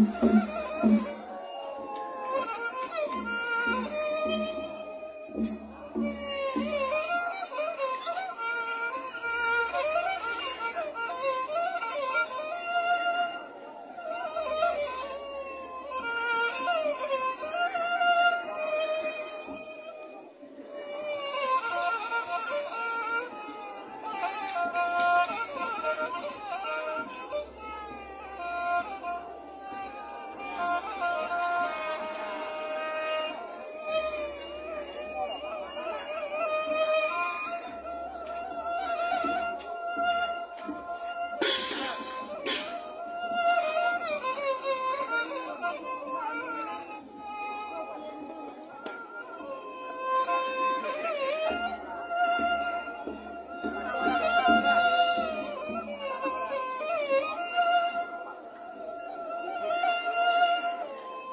Thank you.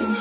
うん。